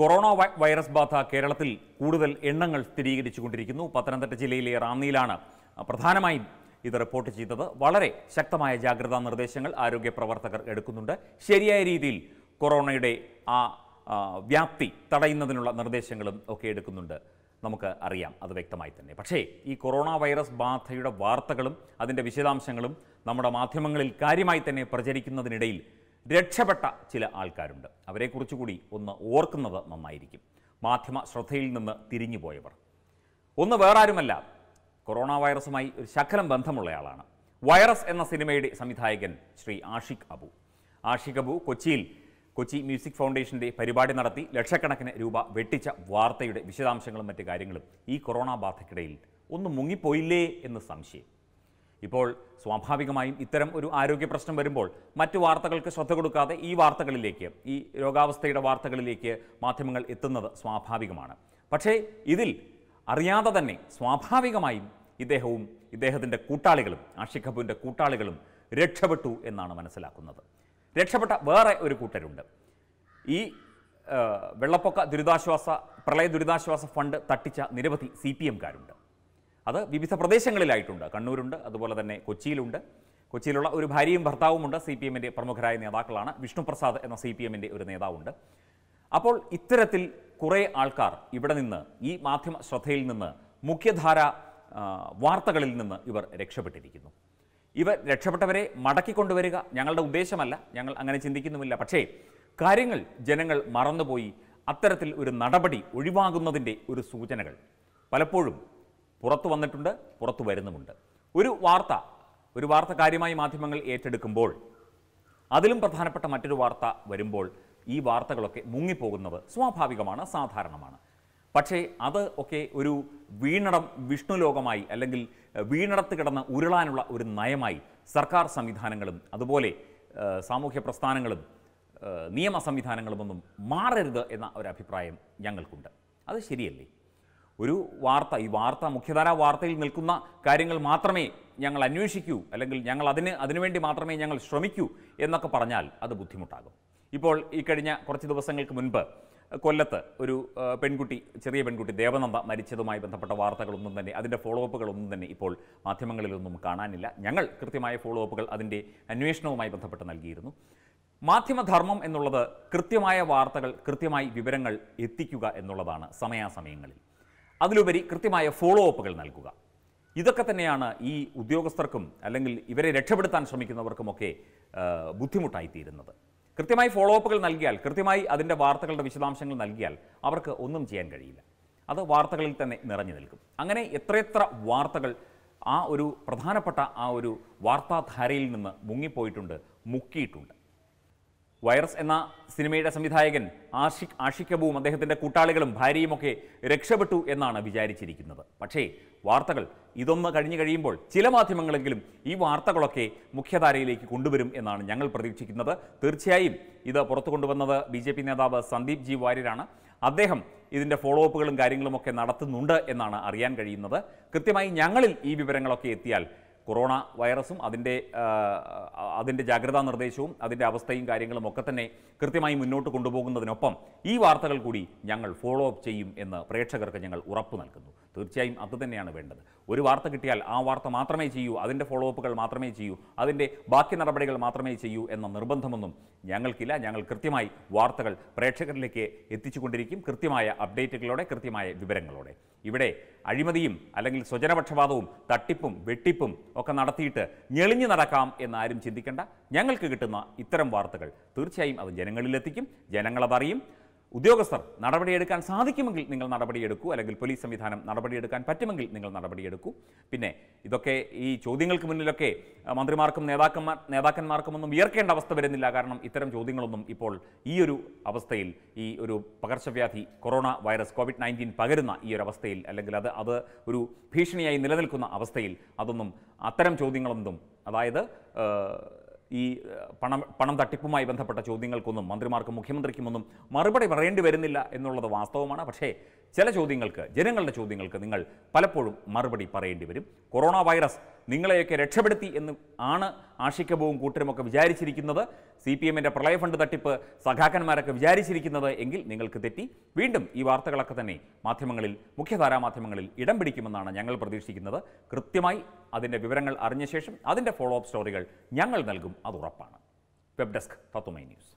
Corona virus ബാധ കേരളത്തിൽ കൂടുതൽ എണ്ണങ്ങൾ സ്ഥിരീകരിച്ചുകൊണ്ടിരിക്കുന്നു. പത്തനംതിട്ട ജില്ലയിലെ റാന്നിയിലാണ് പ്രധാനമായും ഇത് റിപ്പോർട്ട് ചെയ്തത്. വളരെ ശക്തമായ ജാഗ്രതാ നിർദ്ദേശങ്ങൾ ആരോഗ്യ പ്രവർത്തകർ എടുക്കുന്നുണ്ട്. ശരിയായ രീതിയിൽ കൊറോണയുടെ ആ, വ്യാപ്തി തടയുന്നതിനുള്ള നിർദ്ദേശങ്ങളും ഒക്കെ എടുക്കുന്നുണ്ട്. നമുക്ക് അറിയാം അത് വ്യക്തമായി തന്നെ. പക്ഷേ ഈ കൊറോണ വൈറസ് ബാധയുടെ വാർത്തകളും അതിന്റെ വിശദാംശങ്ങളും നമ്മുടെ മാധ്യമങ്ങളിൽ കാര്യമായി തന്നെ പ്രചരിക്കുന്നതിനിടയിൽ രക്ഷപ്പെട്ട ചില ആൾക്കാരുണ്ട്. അവരെക്കുറിച്ച് കൂടി ഒന്ന് ഓർക്കുന്നത് നന്നായിരിക്കും. മാധ്യമ ശ്രദ്ധയിൽ നിന്ന് തിരിഞ്ഞുപോയവർ. ഒന്ന് വേറാരുമല്ല കൊറോണ വൈറസുമായി ഒരു ശകലം ബന്ധമുള്ളയാളാണ്. വൈറസ് എന്ന സിനിമയുടെ സംവിധായകൻ ശ്രീ ആഷിഖ് അബു. ആഷിഖ് അബു കൊച്ചിയിൽ കൊച്ചി മ്യൂസിക് ഫൗണ്ടേഷന്റെ പരിപാടി നടത്തി ലക്ഷക്കണക്കിന് രൂപ വെട്ടിച്ച വാർത്തയുടെ വിശദാംശങ്ങളും മറ്റു കാര്യങ്ങളും ഈ കൊറോണ ബാധയ്ക്കിടയിൽ ഒന്ന് മുങ്ങിപ്പോയില്ലേ എന്ന് സംശയം. ഇപ്പോൾ സ്വാഭാവികമായും ഇത്തരം ഒരു ആരോഗ്യ പ്രശ്നം വരുമ്പോൾ മറ്റു വാർത്തകൾക്ക് ശ്രദ്ധ കൊടുക്കാതെ ഈ വാർത്തകളിലേക്ക് ഈ രോഗാവസ്ഥയുടെ വാർത്തകളിലേക്ക് മാധ്യമങ്ങൾ എത്തുന്നത് സ്വാഭാവികമാണ്. പക്ഷേ ഇതിൽ അറിയാതെ തന്നെ സ്വാഭാവികമായും ഇദ്ദേഹവും ഇദ്ദേഹത്തിന്റെ കൂട്ടാളികളും ആഷിഖ് കപൂറിന്റെ കൂട്ടാളികളും രക്ഷപ്പെട്ടു എന്നാണ് മനസ്സിലാക്കുന്നത്. രക്ഷപ്പെട്ട വേറെ ഒരു കൂട്ടരുണ്ട്. ഈ വെള്ളപ്പൊക്ക ദുരിതാശ്വാസ പ്രളയ ദുരിതാശ്വാസ ഫണ്ട് തട്ടിച്ച നിരവധി സി പി എംകാരുണ്ട് അത് വിവിധ പ്രദേശങ്ങളിലായിട്ടുണ്ട്. കണ്ണൂരുണ്ട് അതുപോലെ തന്നെ കൊച്ചിയിലുണ്ട്. കൊച്ചിയിലുള്ള ഒരു ഭാര്യയും ഭർത്താവുമുണ്ട്. സി പി എമ്മിന്റെ പ്രമുഖരായ നേതാക്കളാണ്. വിഷ്ണുപ്രസാദ് എന്ന സി പി എമ്മിന്റെ ഒരു നേതാവുണ്ട്. അപ്പോൾ ഇത്തരത്തിൽ കുറേ ആൾക്കാർ ഇവിടെ നിന്ന് ഈ മാധ്യമ ശ്രദ്ധയിൽ നിന്ന് മുഖ്യധാര വാർത്തകളിൽ നിന്ന് ഇവർ രക്ഷപ്പെട്ടിരിക്കുന്നു. ഇവർ രക്ഷപ്പെട്ടവരെ മടക്കിക്കൊണ്ടുവരിക ഞങ്ങളുടെ ഉദ്ദേശമല്ല. ഞങ്ങൾ അങ്ങനെ ചിന്തിക്കുന്നുമില്ല. പക്ഷേ കാര്യങ്ങൾ ജനങ്ങൾ മറന്നുപോയി. അത്തരത്തിൽ ഒരു നടപടി ഒഴിവാകുന്നതിന്റെ ഒരു സൂചനകൾ പലപ്പോഴും പുറത്തു വന്നിട്ടുണ്ട് പുറത്തു വരുന്നുമുണ്ട്. ഒരു വാർത്ത ഒരു വാർത്ത കാര്യമായി മാധ്യമങ്ങൾ ഏറ്റെടുക്കുമ്പോൾ അതിലും പ്രധാനപ്പെട്ട മറ്റൊരു വാർത്ത വരുമ്പോൾ ഈ വാർത്തകളൊക്കെ മുങ്ങിപ്പോകുന്നത് സ്വാഭാവികമാണ് സാധാരണമാണ്. പക്ഷേ അത് ഒക്കെ ഒരു വീണടം വിഷ്ണുലോകമായി അല്ലെങ്കിൽ വീണടത്ത് കിടന്ന് ഉരുളാനുള്ള ഒരു നയമായി സർക്കാർ സംവിധാനങ്ങളും അതുപോലെ സാമൂഹ്യ പ്രസ്ഥാനങ്ങളും നിയമ സംവിധാനങ്ങളുമൊന്നും മാറരുത് എന്ന ഒരു അഭിപ്രായം ഞങ്ങൾക്കുണ്ട്. അത് ശരിയല്ലേ? ഒരു വാർത്ത ഈ വാർത്ത മുഖ്യധാരാ വാർത്തയിൽ നിൽക്കുന്ന കാര്യങ്ങൾ മാത്രമേ ഞങ്ങൾ അന്വേഷിക്കൂ അല്ലെങ്കിൽ ഞങ്ങൾ അതിന് അതിനുവേണ്ടി മാത്രമേ ഞങ്ങൾ ശ്രമിക്കൂ എന്നൊക്കെ പറഞ്ഞാൽ അത് ബുദ്ധിമുട്ടാകും. ഇപ്പോൾ ഈ കഴിഞ്ഞ കുറച്ച് ദിവസങ്ങൾക്ക് മുൻപ് കൊല്ലത്ത് ഒരു പെൺകുട്ടി ചെറിയ പെൺകുട്ടി ദേവനന്ദ മരിച്ചതുമായി ബന്ധപ്പെട്ട വാർത്തകളൊന്നും തന്നെ അതിന്റെ ഫോളോ അപ്പുകളൊന്നും തന്നെ ഇപ്പോൾ മാധ്യമങ്ങളിലൊന്നും കാണാനില്ല. ഞങ്ങൾ കൃത്യമായ ഫോളോ അപ്പുകൾ അതിന്റെ അന്വേഷണവുമായി ബന്ധപ്പെട്ട് നൽകിയിരുന്നു. മാധ്യമധർമ്മം എന്നുള്ളത് കൃത്യമായ വാർത്തകൾ കൃത്യമായി വിവരങ്ങൾ എത്തിക്കുക എന്നുള്ളതാണ് സമയാസമയങ്ങളിൽ. അതിലുപരി കൃത്യമായ ഫോളോ അപ്പുകൾ നൽകുക. ഇതൊക്കെ തന്നെയാണ് ഈ ഉദ്യോഗസ്ഥർക്കും അല്ലെങ്കിൽ ഇവരെ രക്ഷപ്പെടുത്താൻ ശ്രമിക്കുന്നവർക്കുമൊക്കെ ബുദ്ധിമുട്ടായിത്തീരുന്നത്. കൃത്യമായി ഫോളോ അപ്പുകൾ നൽകിയാൽ കൃത്യമായി അതിന്റെ വാർത്തകളുടെ വിശദാംശങ്ങൾ നൽകിയാൽ അവർക്ക് ഒന്നും ചെയ്യാൻ കഴിയില്ല. അത് വാർത്തകളിൽ തന്നെ നിറഞ്ഞു നിൽക്കും. അങ്ങനെ എത്രയെത്ര വാർത്തകൾ ആ ഒരു പ്രധാനപ്പെട്ട ആ ഒരു വാർത്താധാരയിൽ നിന്ന് മുങ്ങിപ്പോയിട്ടുണ്ട് മുക്കിയിട്ടുണ്ട്. വൈറസ് എന്ന സിനിമയുടെ സംവിധായകൻ ആഷിഖ് ആഷിഖ് അബുവും അദ്ദേഹത്തിന്റെ കൂട്ടാളികളും ഭാര്യയുമൊക്കെ രക്ഷപ്പെട്ടു എന്നാണ് വിചാരിച്ചിരിക്കുന്നത്. പക്ഷേ വാർത്തകൾ ഇതൊന്ന് കഴിഞ്ഞു കഴിയുമ്പോൾ ചില മാധ്യമങ്ങളെങ്കിലും ഈ വാർത്തകളൊക്കെ മുഖ്യധാരയിലേക്ക് കൊണ്ടുവരും എന്നാണ് ഞങ്ങൾ പ്രതീക്ഷിക്കുന്നത്. തീർച്ചയായും ഇത് പുറത്തു കൊണ്ടുവന്നത് ബി ജെ പി നേതാവ് സന്ദീപ് ജി വാര്യരാണ്. അദ്ദേഹം ഇതിന്റെ ഫോളോ അപ്പുകളും കാര്യങ്ങളുമൊക്കെ നടത്തുന്നുണ്ട് എന്നാണ് അറിയാൻ കഴിയുന്നത്. കൃത്യമായി ഞങ്ങളിൽ ഈ വിവരങ്ങളൊക്കെ എത്തിയാൽ കൊറോണ വൈറസും അതിന്റെ അതിന്റെ ജാഗ്രതാ നിർദ്ദേശവും അതിന്റെ അവസ്ഥയും കാര്യങ്ങളും ഒക്കെ തന്നെ കൃത്യമായി മുന്നോട്ട് കൊണ്ടുപോകുന്നതിനൊപ്പം ഈ വാർത്തകൾ കൂടി ഞങ്ങൾ ഫോളോ അപ്പ് ചെയ്യും എന്ന് പ്രേക്ഷകർക്ക് ഞങ്ങൾ ഉറപ്പ് നൽകുന്നു. തീർച്ചയായും അത് തന്നെയാണ് വേണ്ടത്. ഒരു വാർത്ത കിട്ടിയാൽ ആ വാർത്ത മാത്രമേ ചെയ്യൂ അതിന്റെ ഫോളോ അപ്പുകൾ മാത്രമേ ചെയ്യൂ അതിന്റെ ബാക്കി നടപടികൾ മാത്രമേ ചെയ്യൂ എന്ന നിർബന്ധമൊന്നും ഞങ്ങൾക്കില്ല. ഞങ്ങൾ കൃത്യമായി വാർത്തകൾ പ്രേക്ഷകരിലേക്ക് എത്തിച്ചുകൊണ്ടിരിക്കും കൃത്യമായ അപ്ഡേറ്റുകളോടെ കൃത്യമായ വിവരങ്ങളോടെ. ഇവിടെ അഴിമതിയും അല്ലെങ്കിൽ സ്വജനപക്ഷപാതവും തട്ടിപ്പും വെട്ടിപ്പും ഒക്കെ നടത്തിയിട്ട് ഞെളിഞ്ഞു നടക്കാം എന്നാരും ചിന്തിക്കേണ്ട. ഞങ്ങൾക്ക് കിട്ടുന്ന ഇത്തരം വാർത്തകൾ തീർച്ചയായും അത് ജനങ്ങളിലെത്തിക്കും. ജനങ്ങളതറിയും ഉദ്യോഗസ്ഥർ നടപടിയെടുക്കാൻ സാധിക്കുമെങ്കിൽ നിങ്ങൾ നടപടിയെടുക്കൂ. അല്ലെങ്കിൽ പോലീസ് സംവിധാനം നടപടിയെടുക്കാൻ പറ്റുമെങ്കിൽ നിങ്ങൾ നടപടിയെടുക്കൂ. പിന്നെ ഇതൊക്കെ ഈ ചോദ്യങ്ങൾക്ക് മുന്നിലൊക്കെ മന്ത്രിമാർക്കും നേതാക്കന്മാർ നേതാക്കന്മാർക്കുമൊന്നും ഉയർക്കേണ്ട അവസ്ഥ വരുന്നില്ല. കാരണം ഇത്തരം ചോദ്യങ്ങളൊന്നും ഇപ്പോൾ ഈ ഒരു അവസ്ഥയിൽ ഈ ഒരു പകർച്ചവ്യാധി കൊറോണ വൈറസ് കോവിഡ് നയന്റീൻ പകരുന്ന ഈ ഒരു അവസ്ഥയിൽ അല്ലെങ്കിൽ അത് അത് ഒരു ഭീഷണിയായി നിലനിൽക്കുന്ന അവസ്ഥയിൽ അതൊന്നും അത്തരം ചോദ്യങ്ങളൊന്നും അതായത് ഈ പണം പണം തട്ടിപ്പുമായി ബന്ധപ്പെട്ട ചോദ്യങ്ങൾക്കൊന്നും മന്ത്രിമാർക്കും മുഖ്യമന്ത്രിക്കുമൊന്നും മറുപടി പറയേണ്ടി വരുന്നില്ല എന്നുള്ളത് വാസ്തവമാണ്. പക്ഷേ ചില ചോദ്യങ്ങൾക്ക് ജനങ്ങളുടെ ചോദ്യങ്ങൾക്ക് നിങ്ങൾ പലപ്പോഴും മറുപടി പറയേണ്ടി വരും. കൊറോണ വൈറസ് നിങ്ങളെയൊക്കെ രക്ഷപ്പെടുത്തി എന്ന് ആണ് ആഷിക്കബവും കൂട്ടരുമൊക്കെ വിചാരിച്ചിരിക്കുന്നത്. സി പി എമ്മിന്റെ പ്രളയ ഫണ്ട് തട്ടിപ്പ് സഖാക്കന്മാരൊക്കെ വിചാരിച്ചിരിക്കുന്നത് എങ്കിൽ നിങ്ങൾക്ക് തെറ്റി. വീണ്ടും ഈ വാർത്തകളൊക്കെ തന്നെ മാധ്യമങ്ങളിൽ മുഖ്യധാരാ മാധ്യമങ്ങളിൽ ഇടം പിടിക്കുമെന്നാണ് ഞങ്ങൾ പ്രതീക്ഷിക്കുന്നത്. കൃത്യമായി അതിന്റെ വിവരങ്ങൾ അറിഞ്ഞ ശേഷം അതിന്റെ ഫോളോ അപ്പ് സ്റ്റോറികൾ ഞങ്ങൾ നൽകും. അത് ഉറപ്പാണ്. Web desk Tatwamayi news.